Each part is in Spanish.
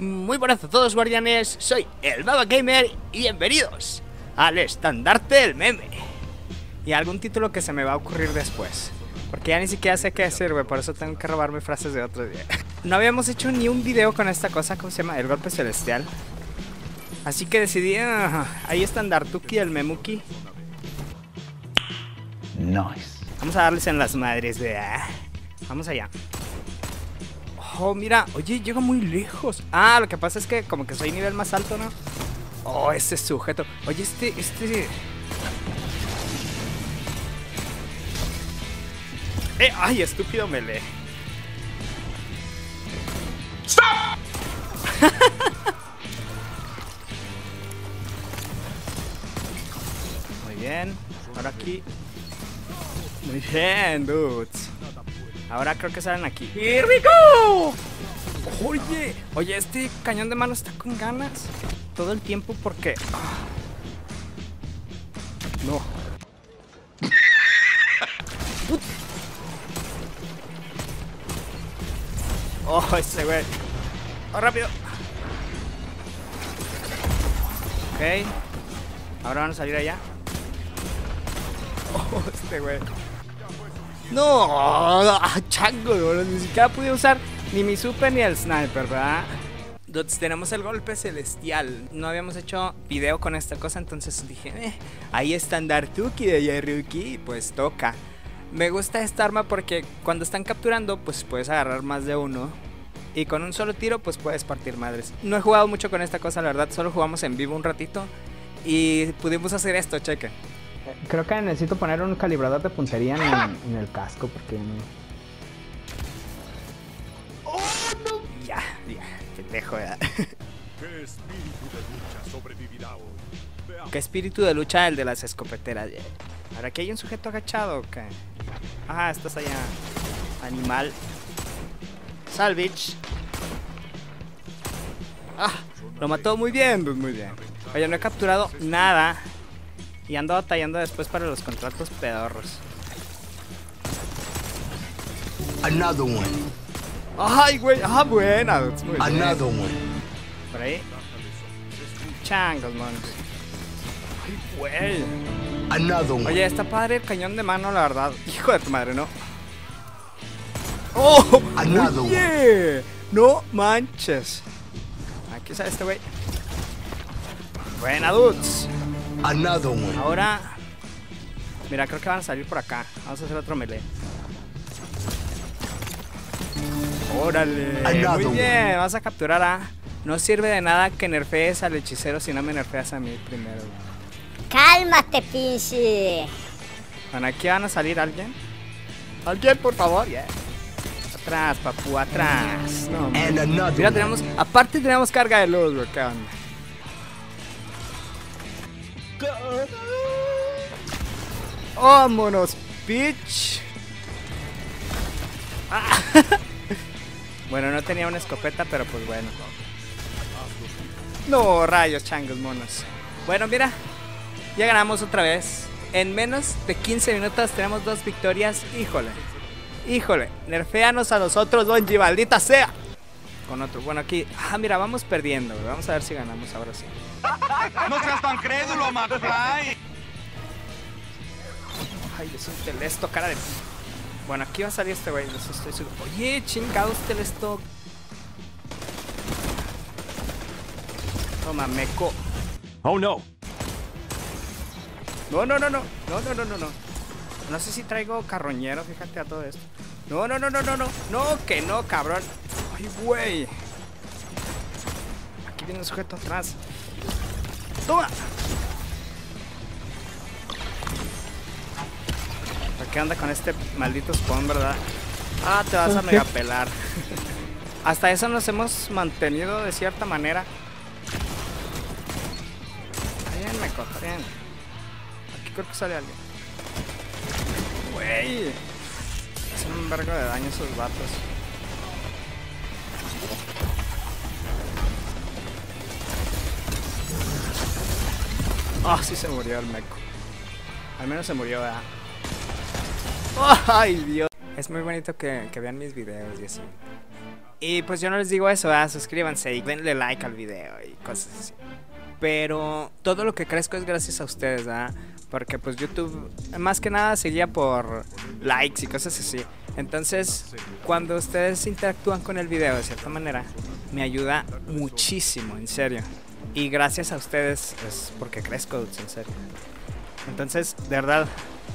Muy buenas a todos guardianes, soy el Baba Gamer y bienvenidos al estandarte del meme. Y algún título que se me va a ocurrir después. Porque ya ni siquiera sé qué decir, güey, por eso tengo que robarme frases de otro día. No habíamos hecho ni un video con esta cosa, ¿cómo se llama? El golpe celestial. Así que decidí, ah, ahí estandartuki el memuki. Nice. Vamos a darles en las madres de... ah. Vamos allá. Oh, mira, oye, llega muy lejos. Ah, lo que pasa es que como que soy nivel más alto, ¿no? Oh, ese sujeto. Oye, este, este... Eh, ay, estúpido melee. Muy bien. Ahora aquí. Muy bien, dudes. Ahora creo que salen aquí. ¡Here we go! Oye, oye, este cañón de mano está con ganas. Todo el tiempo porque. ah. No. Put- Oh, ese güey. Oh, rápido. Ok. Ahora van a salir allá. Oh, este güey. No, ah, chango, ni siquiera pude usar ni mi super ni el sniper, ¿verdad? Dudes, tenemos el golpe celestial. No habíamos hecho video con esta cosa, entonces dije, eh, ahí está Andartuki de Yaruki, pues toca. Me gusta esta arma porque cuando están capturando, pues puedes agarrar más de uno. Y con un solo tiro, pues puedes partir madres. No he jugado mucho con esta cosa, la verdad, solo jugamos en vivo un ratito. Y pudimos hacer esto, cheque. Creo que necesito poner un calibrador de puntería en, en el casco porque Ya, ya, pendejo, ya. ¿Qué espíritu de lucha sobrevivirá hoy? Veamos. ¿Qué espíritu de lucha el de las escopeteras? Ahora aquí hay un sujeto agachado, ¿o ¿qué? Ajá, estás allá. Animal. Salvage. Ah, lo mató muy bien, pues muy bien. Oye, no he capturado nada. Y ando batallando después para los contratos pedorros. Another one. Ay, güey, ah, buena. bien. Another one. Por ahí. Changos, monos. Ay, güey. Another one. Oye, está padre el cañón de mano, la verdad. Hijo de tu madre, ¿no? ¡Oh! Another Oye, no manches. Aquí sale este güey. Buena, dudes. Another one. Ahora. Mira, creo que van a salir por acá. Vamos a hacer otro melee. Órale. Another Muy bien, one. vas a capturar a. No sirve de nada que nerfees al hechicero si no me nerfeas a mí primero. güey. Cálmate, pinche. Bueno, aquí van a salir alguien. Alguien, por favor. ya. Atrás, papu, atrás. No, And another Mira, one. tenemos. Aparte, tenemos carga de luz, güey. ¿Qué onda? ¡Vámonos, bitch! Ah. bueno, no tenía una escopeta, pero pues bueno. No, rayos, changos, monos. Bueno, mira, ya ganamos otra vez. En menos de 15 minutos tenemos dos victorias. Híjole, híjole, nerfeanos a nosotros, Bungie, maldita sea. Con otro, bueno, aquí, ah, mira, vamos perdiendo. Vamos a ver si ganamos ahora sí. No seas tan crédulo, McFly. Ay, es un telesto, cara de. Bueno, aquí va a salir este güey, estoy seguro. Oye, chingados, telesto. Toma, meco. Oh no. No, no, no, no. No, no, no, no, no. No sé si traigo carroñero, fíjate a todo esto. No, no, no, no, no, no. No, que no, cabrón. Ay, güey. Aquí viene un sujeto atrás. Toma. ¿Qué onda con este maldito spawn, verdad? Ah, te vas a mega pelar. Hasta eso nos hemos mantenido de cierta manera. Bien, está bien. Aquí creo que sale alguien. Güey. Hacen un vergo de daño esos vatos. Ah, sí se murió el meco. Al menos se murió, ¿verdad? ¡Ay, Dios! Es muy bonito que, que vean mis videos y así. Y pues yo no les digo eso, ¿verdad? suscríbanse y denle like al video y cosas así. Pero todo lo que crezco es gracias a ustedes, ¿verdad? Porque pues YouTube más que nada seguía por likes y cosas así. Entonces, cuando ustedes interactúan con el video de cierta manera, me ayuda muchísimo, en serio. Y gracias a ustedes es porque crezco, en serio. Entonces, de verdad,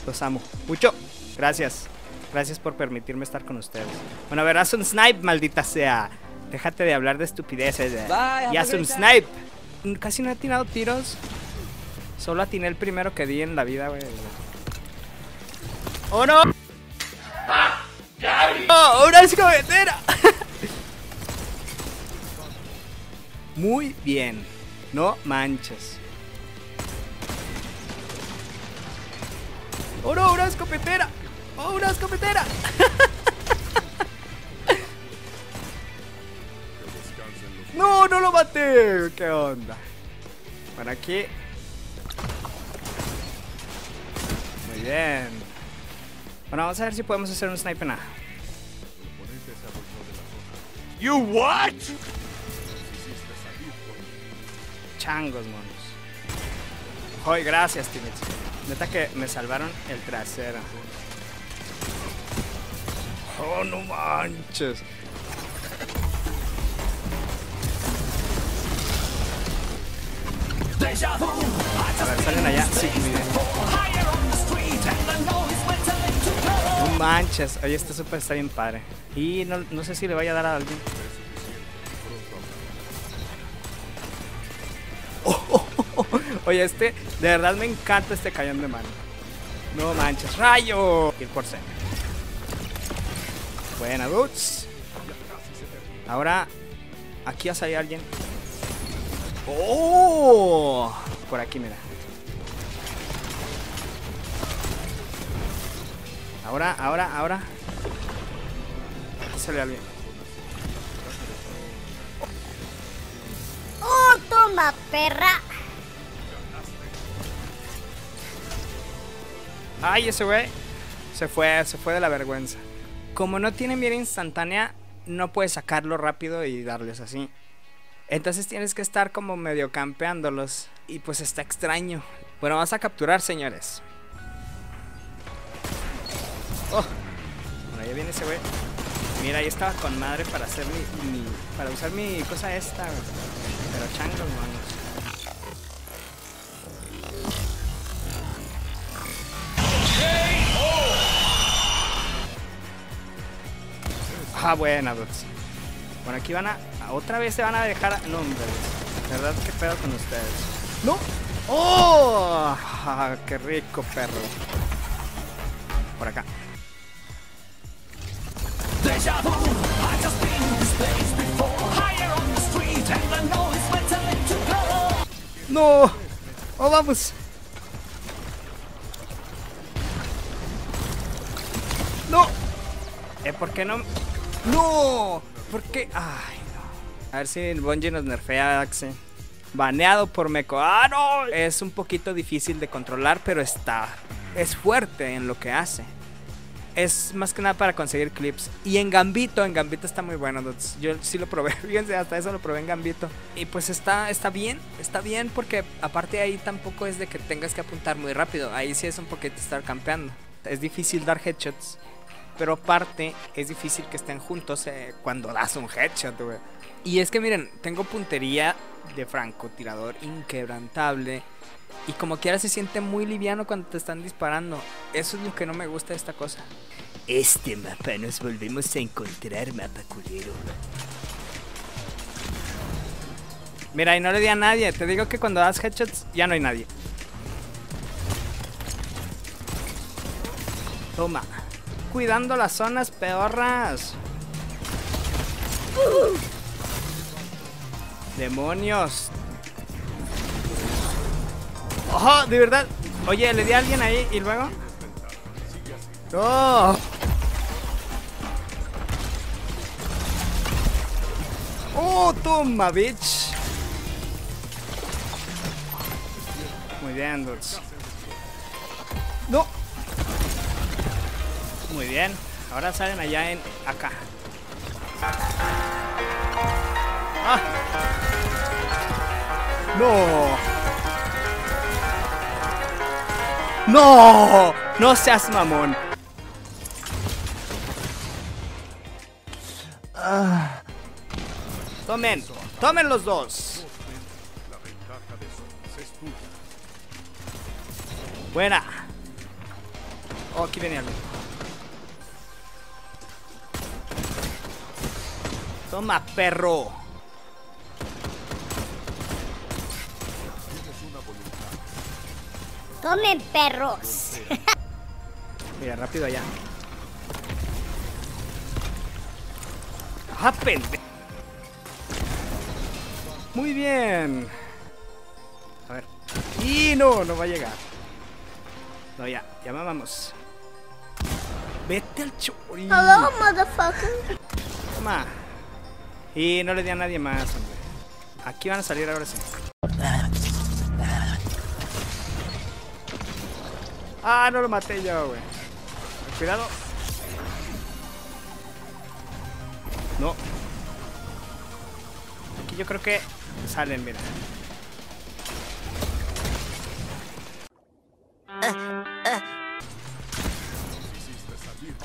los amo. Mucho. Gracias. Gracias por permitirme estar con ustedes. Bueno, a ver, haz un snipe, maldita sea. Déjate de hablar de estupideces. eh. y haz un snipe. Casi no he tirado tiros. Solo atiné el primero que di en la vida, güey. ¡Oh, no! ¡Oh, una escobetera! Muy bien. No manches. ¡Oh, no! ¡Una escopetera! ¡Oh, una escopetera! ¡No, no lo maté! ¿Qué onda? Por aquí. Muy bien. Bueno, vamos a ver si podemos hacer un sniper. You what? Changos, monos. Hoy, gracias, teammates. Neta que me salvaron el trasero. Oh, no manches. A ver, salen allá. Sí, bien. No manches. Oye, este super está bien padre. Y no, no sé si le vaya a dar a alguien. Oye, este, de verdad me encanta este cañón de mano. No manches, rayo. Ir por C. Buena, dudes. Ahora, aquí ya sale alguien. ¡Oh! Por aquí, mira. Ahora, ahora, ahora. Aquí sale alguien. ¡Oh, toma, perra! Ay, ese güey se fue, se fue de la vergüenza. Como no tiene mira instantánea, no puedes sacarlo rápido y darles así. Entonces tienes que estar como medio campeándolos. Y pues está extraño. Bueno, vamos a capturar, señores. Oh, bueno, ya viene ese güey. Mira, ahí estaba con madre para hacer mi, para usar mi cosa esta. Pero changos, manos. Ah, buena, dudes. Bueno, aquí van a. Otra vez se van a dejar. No, hombre. ¿Verdad? ¿Qué pedo con ustedes? ¡No! ¡Oh! Ah, ¡Qué rico, perro! Por acá. ¡No! ¡Oh, vamos! ¡No! Eh, ¿por qué no? ¡No! ¿Por qué? Ay, no. A ver si el Bungie nos nerfea, Axe. Baneado por Meco. ¡Ah, no! Es un poquito difícil de controlar, pero está. Es fuerte en lo que hace. Es más que nada para conseguir clips. Y en Gambito, en Gambito está muy bueno. Yo sí lo probé. Fíjense, hasta eso lo probé en Gambito. Y pues está, está bien. Está bien porque aparte ahí tampoco es de que tengas que apuntar muy rápido. Ahí sí es un poquito estar campeando. Es difícil dar headshots. Pero aparte, es difícil que estén juntos eh, cuando das un headshot, güey. Y es que miren, tengo puntería de francotirador inquebrantable. Y como quiera se siente muy liviano cuando te están disparando. Eso es lo que no me gusta de esta cosa. Este mapa nos volvemos a encontrar, mapa culero. Mira, y no le di a nadie. Te digo que cuando das headshots ya no hay nadie. Toma. Cuidando las zonas peorras. Demonios. ¡Ojo! De verdad. Oye, le di a alguien ahí y luego. ¡No! ¡Oh, toma, bitch! Muy bien, dudes. ¡No! Muy bien. Ahora salen allá en acá. Ah. No. No. No seas mamón. Tomen. Tomen los dos. Buena. Oh, aquí venía algo. Toma, perro. Tomen perros. Mira, rápido allá. ¡Ah, pende! Muy bien. A ver. Y no, no va a llegar. No, ya, ya vamos. Vete al chori. Hello, motherfucker. Toma. Y no le di a nadie más, hombre. Aquí van a salir ahora sí. Ah, no lo maté yo, güey. Cuidado. No. Aquí yo creo que salen, mira.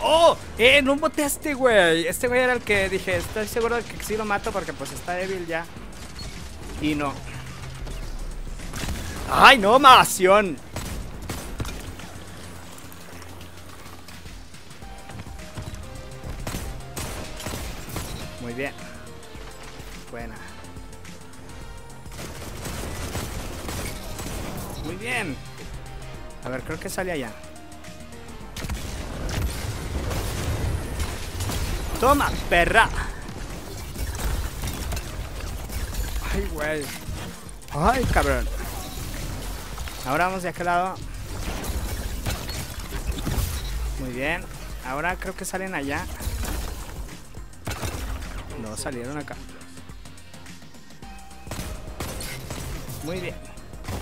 ¡Oh! ¡Eh! No boté este güey. Este güey era el que dije, estoy seguro de que sí lo mato porque pues está débil ya. Y no. ¡Ay, no! ¡Masión! Muy bien. Buena. Muy bien. A ver, creo que sale allá. Toma, perra. Ay, güey. Ay, cabrón. Ahora vamos de aquel lado. Muy bien. Ahora creo que salen allá. No, salieron acá. Muy bien.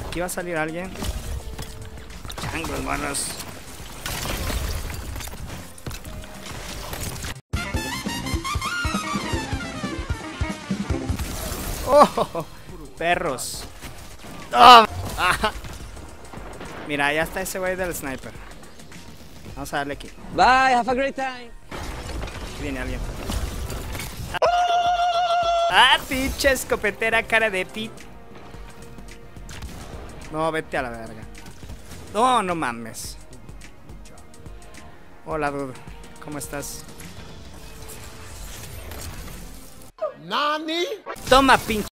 Aquí va a salir alguien. Changos, manos. ¡Oh! Perros. ¡Oh! Ah. Mira, ya está ese güey del sniper. Vamos a darle aquí. Bye, have a great time. Viene alguien. ¡Ah, pinche escopetera cara de pit! No, vete a la verga. No, no mames. Hola, dude. ¿Cómo estás? Nani? Toma, pinche.